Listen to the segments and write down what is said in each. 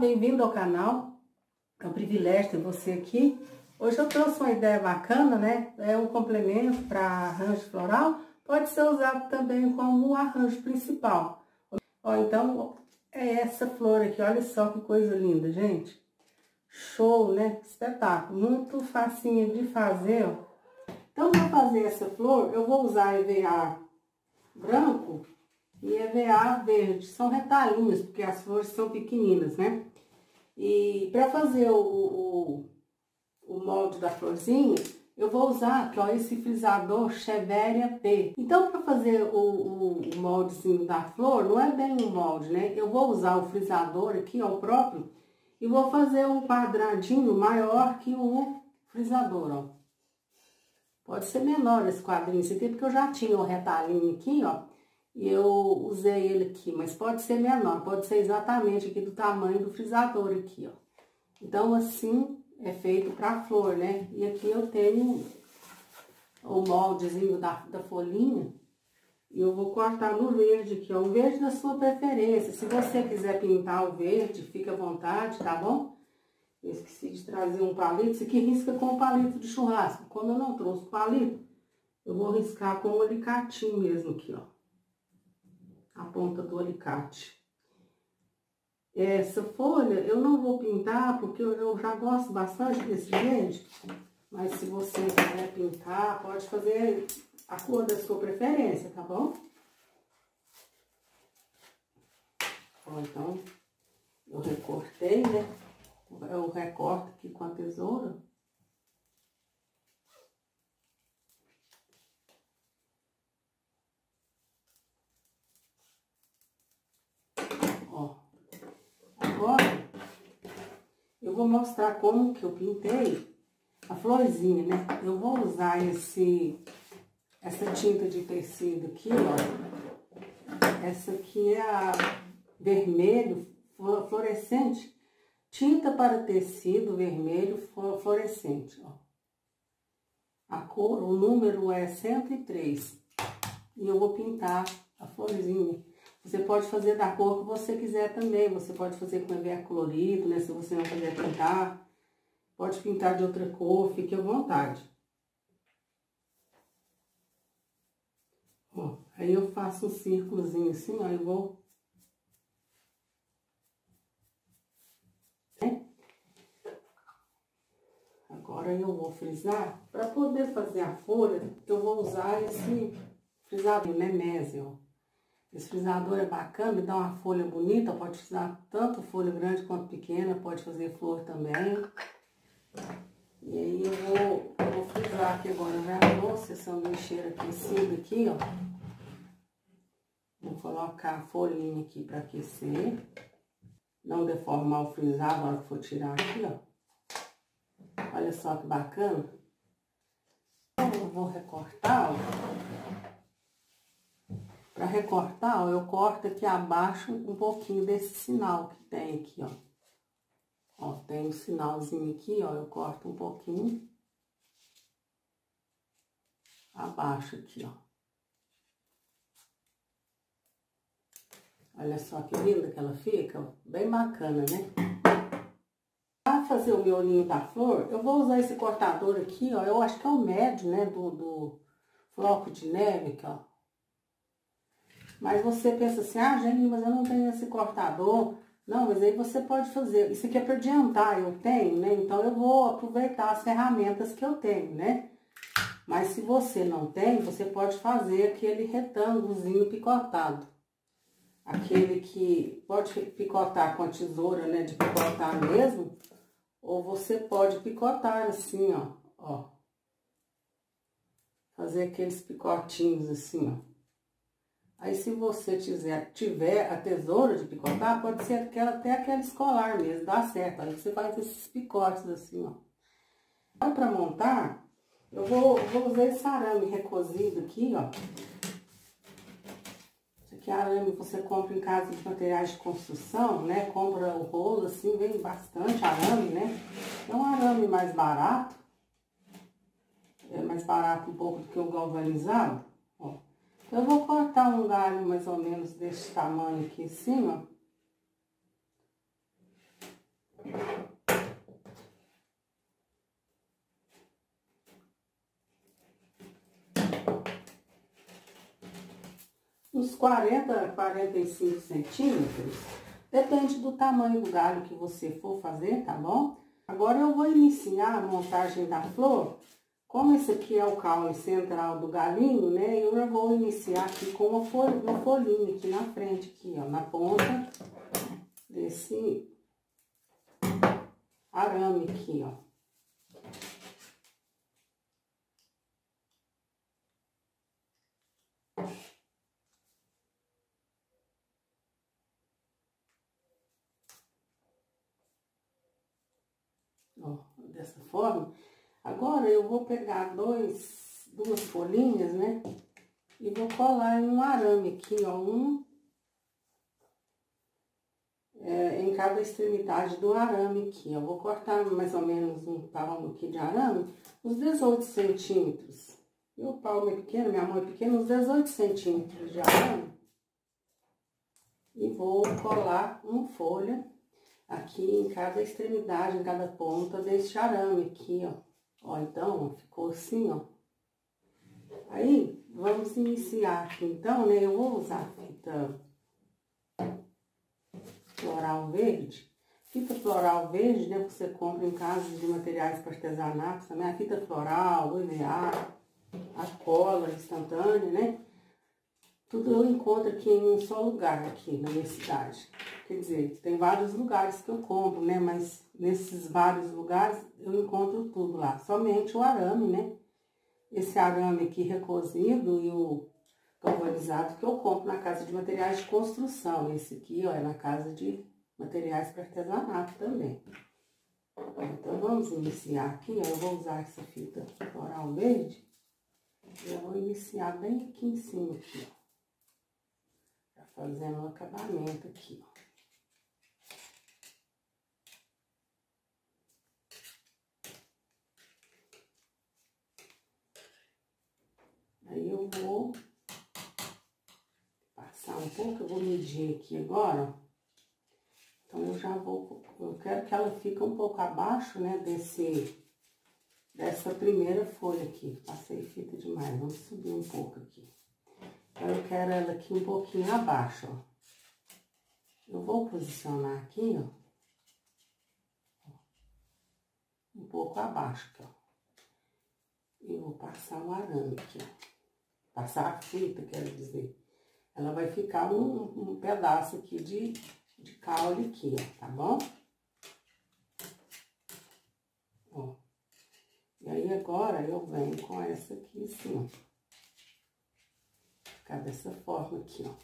Bem-vindo ao canal, é um privilégio ter você aqui. Hoje eu trouxe uma ideia bacana, né? É um complemento para arranjo floral, pode ser usado também como arranjo principal. Ó, então, é essa flor aqui, olha só que coisa linda, gente. Show, né? Espetáculo, muito facinho de fazer, ó. Então, para fazer essa flor, eu vou usar EVA branco e EVA verde. São retalhinhos, porque as flores são pequeninas, né? E para fazer o, o, o, molde da florzinha, eu vou usar aqui, ó, esse frisador Cheveria P. Então, para fazer o, o, o, moldezinho da flor, não é bem um molde, né? Eu vou usar o frisador aqui, ó, o próprio, e vou fazer um quadradinho maior que o frisador, ó. Pode ser menor esse quadrinho aqui, porque eu já tinha o retalhinho aqui, ó. E eu usei ele aqui, mas pode ser menor, pode ser exatamente aqui do tamanho do frisador aqui, ó. Então, assim, é feito pra flor, né? E aqui eu tenho o moldezinho da, da folhinha. E eu vou cortar no verde aqui, ó. O verde da sua preferência. Se você quiser pintar o verde, fica à vontade, tá bom? Eu esqueci de trazer um palito. Isso aqui risca com o palito de churrasco. Como eu não trouxe palito, eu vou riscar com o alicatinho mesmo aqui, ó. A ponta do alicate. Essa folha eu não vou pintar, porque eu, já gosto bastante desse verde. Mas se você quiser pintar, pode fazer a cor da sua preferência, tá bom? Ó, então, eu recortei, né? eu recorto aqui com a tesoura. Ó, agora eu vou mostrar como que eu pintei a florzinha, né? Eu vou usar esse, essa tinta de tecido aqui, ó. Essa aqui é a vermelho fluorescente Tinta para tecido vermelho fluorescente, ó. A cor, o número é 103. E eu vou pintar a florzinha. Você pode fazer da cor que você quiser também. Você pode fazer com EVA colorido, né? Se você não quiser pintar. Pode pintar de outra cor, fique à vontade. Ó, aí eu faço um círculozinho assim, ó, e vou Agora eu vou frisar. Para poder fazer a folha, eu vou usar esse frisador, né, Mésio. Esse frisador é bacana, me dá uma folha bonita, pode usar tanto folha grande quanto pequena, pode fazer flor também. E aí eu vou, eu vou frisar aqui agora, vou sessão de lixeira aquecida aqui, ó. Vou colocar a folhinha aqui para aquecer. Não deformar o frisado na hora que for tirar aqui, ó. Olha só que bacana. Eu vou recortar, ó. Para recortar, ó, eu corto aqui abaixo um pouquinho desse sinal que tem aqui, ó. Ó, tem um sinalzinho aqui, ó, eu corto um pouquinho abaixo aqui, ó. Olha só que linda que ela fica, ó. bem bacana, né? fazer o miolinho da flor, eu vou usar esse cortador aqui, ó. Eu acho que é o médio, né, do, do floco de neve aqui, ó. Mas você pensa assim, ah, gente, mas eu não tenho esse cortador. Não, mas aí você pode fazer. Isso aqui é para adiantar, eu tenho, né? Então, eu vou aproveitar as ferramentas que eu tenho, né? Mas se você não tem, você pode fazer aquele retângulozinho picotado. Aquele que pode picotar com a tesoura, né? De picotar mesmo. Ou você pode picotar assim, ó, ó. Fazer aqueles picotinhos assim, ó. Aí, se você tiver, tiver a tesoura de picotar, pode ser aquela, até aquela escolar mesmo, dá certo. Aí você faz esses picotes assim, ó. Agora, pra montar, eu vou, vou usar esse arame recozido aqui, ó que arame você compra em casa de materiais de construção, né? Compra o rolo, assim, vem bastante arame, né? É um arame mais barato. É mais barato um pouco do que o galvanizado. Eu vou cortar um galho mais ou menos desse tamanho aqui em cima. Uns 40, 45 centímetros, depende do tamanho do galho que você for fazer, tá bom? Agora eu vou iniciar a montagem da flor como esse aqui é o caule central do galinho, né? Eu já vou iniciar aqui com uma, folha, uma folhinha aqui na frente, aqui, ó, na ponta desse arame aqui, ó. Ó, dessa forma. Agora, eu vou pegar dois, duas folhinhas, né? E vou colar em um arame aqui, ó, um é, em cada extremidade do arame aqui. Eu vou cortar mais ou menos um palmo aqui de arame, uns 18 centímetros. Meu palmo é pequeno, minha mão é pequena, uns 18 centímetros de arame. E vou colar uma folha aqui em cada extremidade, em cada ponta desse arame aqui, ó. Ó, então, ficou assim, ó. Aí, vamos iniciar aqui, então, né? Eu vou usar a fita floral verde. Fita floral verde, né? Você compra em casas de materiais para artesanato também. A fita floral, o EVA, a cola instantânea, né? Tudo eu encontro aqui em um só lugar, aqui na minha cidade. Quer dizer, tem vários lugares que eu compro, né? Mas nesses vários lugares eu encontro tudo lá. Somente o arame, né? Esse arame aqui recozido e o galvanizado que eu compro na casa de materiais de construção. Esse aqui, ó, é na casa de materiais para artesanato também. Então, vamos iniciar aqui, ó. Eu vou usar essa fita floral verde. Eu vou iniciar bem aqui em cima, aqui, ó fazendo o acabamento aqui, ó. Aí eu vou passar um pouco, eu vou medir aqui agora, Então, eu já vou, eu quero que ela fique um pouco abaixo, né, desse, dessa primeira folha aqui. Passei fita demais, vamos subir um pouco aqui. Eu quero ela aqui um pouquinho abaixo, ó. Eu vou posicionar aqui, ó. Um pouco abaixo ó. E vou passar o arame aqui, ó. Passar a fita, quero dizer. Ela vai ficar um, um pedaço aqui de, de caule aqui, ó, tá bom? Ó. E aí, agora, eu venho com essa aqui, assim, ó ficar dessa forma aqui, ó.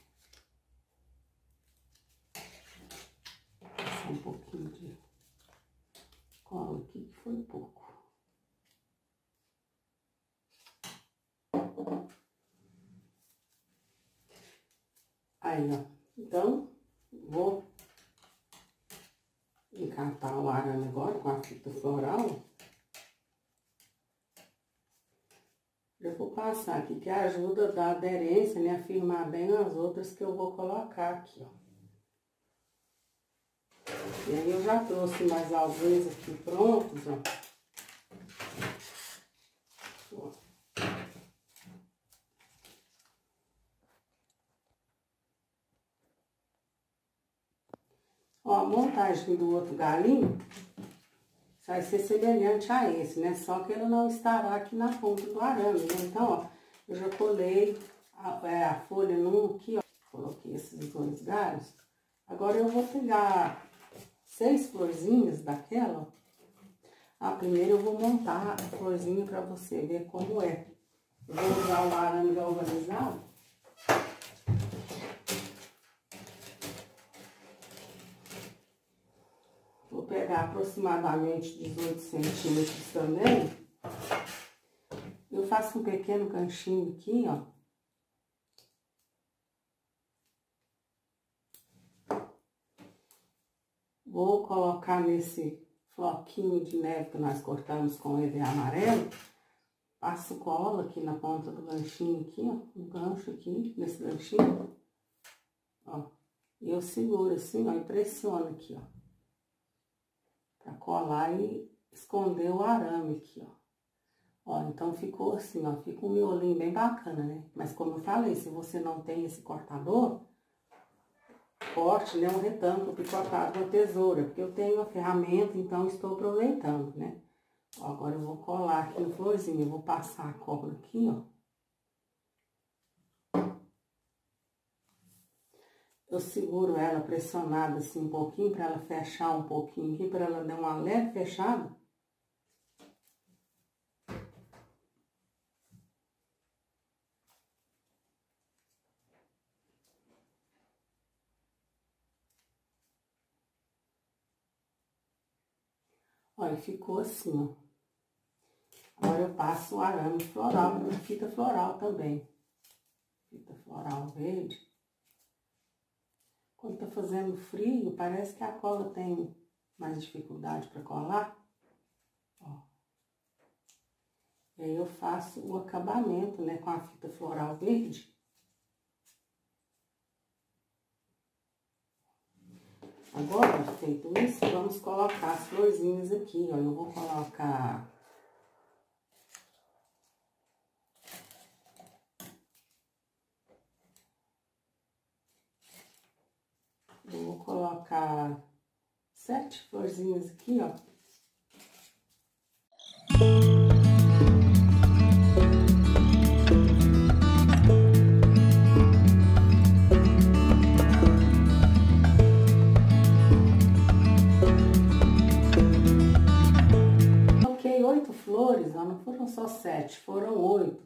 Passar um pouquinho de cola aqui, que foi pouco. Aí, ó. Então, vou encartar o arame agora com a fita floral. Eu vou passar aqui, que ajuda a dar aderência, né? Afirmar bem as outras que eu vou colocar aqui, ó. E aí, eu já trouxe mais alguns aqui prontos, ó. Ó, a montagem do outro galinho vai ser semelhante a esse, né? Só que ele não estará aqui na ponta do arame, né? Então, ó, eu já colei a, é, a folha num aqui, ó. Coloquei esses dois galhos. Agora, eu vou pegar seis florzinhas daquela, ó. Ah, primeiro eu vou montar a florzinha pra você ver como é. Eu vou usar o arame galvanizado. pegar aproximadamente 18 centímetros também, eu faço um pequeno ganchinho aqui, ó. Vou colocar nesse floquinho de neve que nós cortamos com ele amarelo. Passo cola aqui na ponta do ganchinho aqui, ó. Um gancho aqui, nesse ganchinho. Ó. E eu seguro assim, ó, e pressiono aqui, ó pra colar e esconder o arame aqui, ó. Ó, então ficou assim, ó, fica um miolinho bem bacana, né? Mas como eu falei, se você não tem esse cortador, corte, né, um retângulo picotado com a tesoura, porque eu tenho a ferramenta, então estou aproveitando, né? Ó, agora eu vou colar aqui no florzinho, eu vou passar a cola aqui, ó. Eu seguro ela pressionada assim um pouquinho, para ela fechar um pouquinho aqui, para ela dar uma leve fechada. Olha, ficou assim, ó. Agora eu passo o arame floral, fita floral também. Fita floral verde. Quando tá fazendo frio, parece que a cola tem mais dificuldade para colar. Ó. E aí eu faço o acabamento, né, com a fita floral verde. Agora, feito isso, vamos colocar as florzinhas aqui, ó. Eu vou colocar... Eu vou colocar sete florzinhas aqui, ó. foram só sete, foram oito.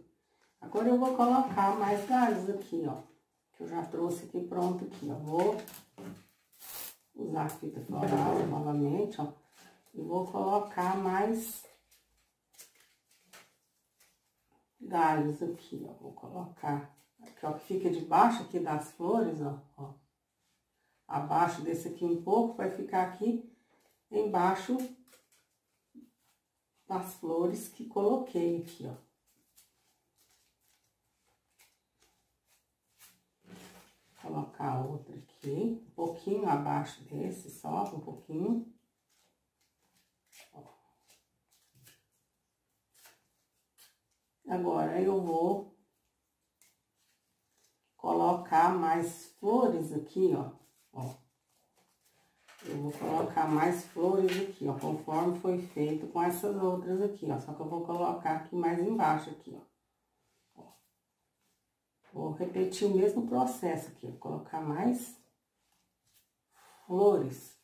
Agora eu vou colocar mais galhos aqui, ó. Eu já trouxe aqui pronto aqui, ó. Vou usar a fita floral novamente, ó. E vou colocar mais galhos aqui, ó. Vou colocar aqui, ó, que fica debaixo aqui das flores, ó, ó. Abaixo desse aqui um pouco, vai ficar aqui embaixo das flores que coloquei aqui, ó. Colocar outra aqui, um pouquinho abaixo desse, só um pouquinho. Agora, eu vou colocar mais flores aqui, ó, ó. Eu vou colocar mais flores aqui, ó, conforme foi feito com essas outras aqui, ó. Só que eu vou colocar aqui mais embaixo, aqui, ó. Vou repetir o mesmo processo aqui, ó. Colocar mais flores.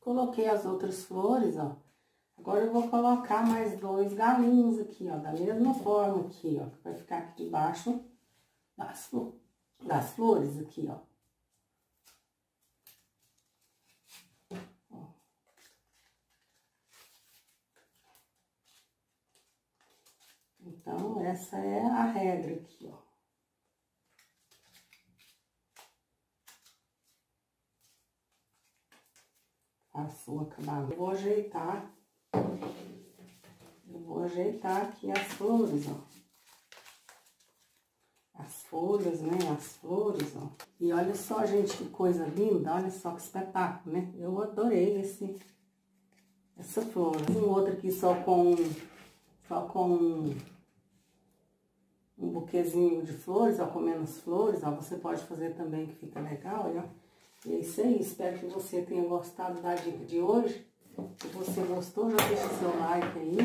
Coloquei as outras flores, ó. Agora eu vou colocar mais dois galinhos aqui, ó, da mesma forma aqui, ó, que vai ficar aqui debaixo das, das flores aqui, ó. Então, essa é a regra aqui, ó. Faço o acabamento. Eu vou ajeitar, eu vou ajeitar aqui as flores, ó as folhas, né, as flores, ó. E olha só, gente, que coisa linda, olha só que espetáculo, né? Eu adorei esse, essa flor. Um outro aqui só com, só com um, buquezinho de flores, ó, com menos flores, ó. Você pode fazer também, que fica legal, ó. E é isso aí, espero que você tenha gostado da dica de hoje. Se você gostou, já deixa seu like aí.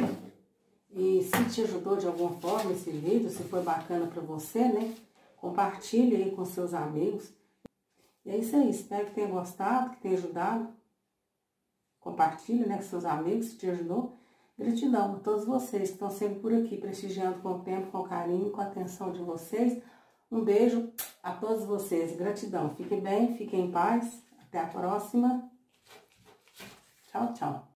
E se te ajudou de alguma forma esse vídeo, se foi bacana para você, né? Compartilhe aí com seus amigos. E é isso aí, espero que tenha gostado, que tenha ajudado. Compartilhe, né, com seus amigos, se te ajudou. Gratidão a todos vocês que estão sempre por aqui, prestigiando com o tempo, com o carinho, com a atenção de vocês. Um beijo a todos vocês. Gratidão. Fiquem bem, fiquem em paz. Até a próxima. Tchau, tchau.